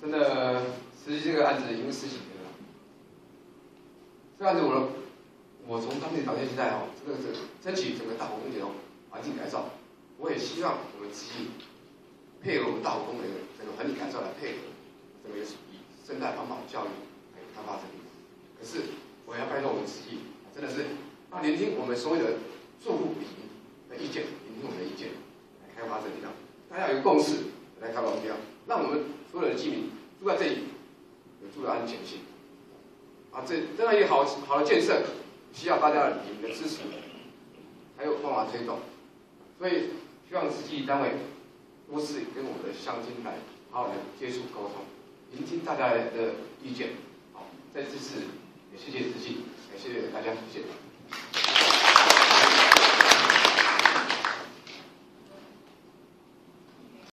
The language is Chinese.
真的实际这个案子已经十几年了。这案子我我从当地条件现在哦，这个是争取整个大湖风景哦环境改造，我也希望我们慈济配合我们大湖风的这个环境改造来配合这个以生态环保教育来开发这里。可是我要拜托我们慈济，真的是要聆听我们所有的住户的意见，聆听我们的意见来开发这地方，大家有共识开发地方，让我们所有的居民住在这里有住的安全性。啊，这这样一个好好的建设，需要大家的你们的支持，还有办法推动。所以希望实际单位多次跟我们的乡亲来好好的接触沟通，聆听大家的意见。好，再次也谢谢自己，也谢谢大家，谢谢。